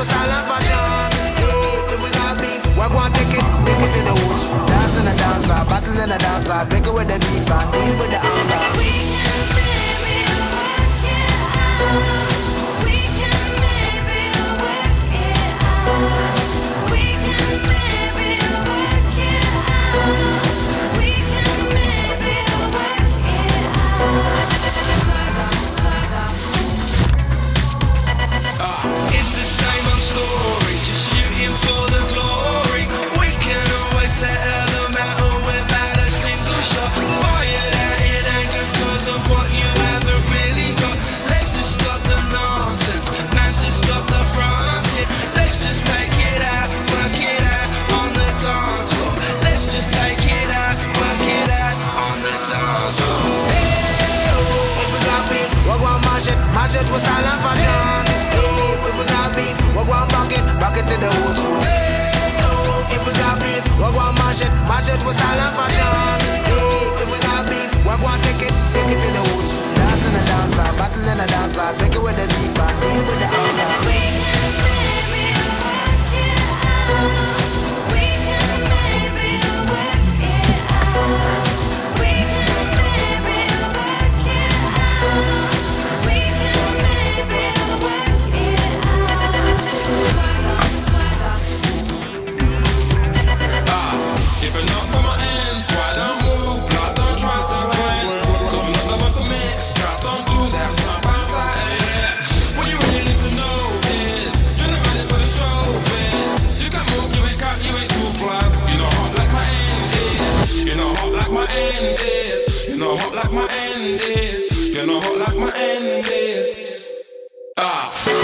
mash it with style and fashion. Hey, if we got beef, we're gonna take it, take it to the woods. Dance in the dancer, battle in the dancer, it with the beef and deal with the anger. We can with style and fashion. Hey, oh, if we got beef, we're gonna back it, back it to the old school. Hey, oh, if we got beef, we're gonna mash it, mash it with style and fashion. Hey, oh, if we got beef, we're gonna take it, take it to the old school. Dance in the dancer, battle in the dancer, take it with the beef end is. You're not hot like my end is. You're not hot like my end is. Ah.